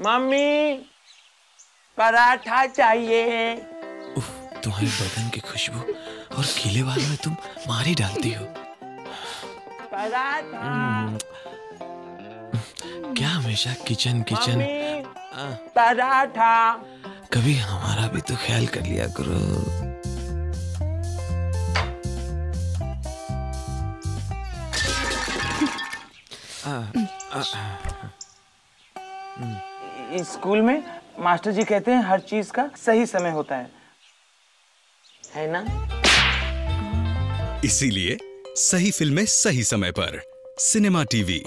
Mummy paratha चाहिए। उफ, तुम्हारे बदन की खुशबू और गीले बालों में तुम मारी डालती हो। पराठा। क्या हमेशा किचन किचन। पराठा। कभी हमारा भी तो ख्याल कर लिया करो। इस स्कूल में मास्टर जी कहते हैं हर चीज़ का सही समय होता है। है ना? इसीलिए सही फ़िल्में सही समय पर सिनेमा टीवी।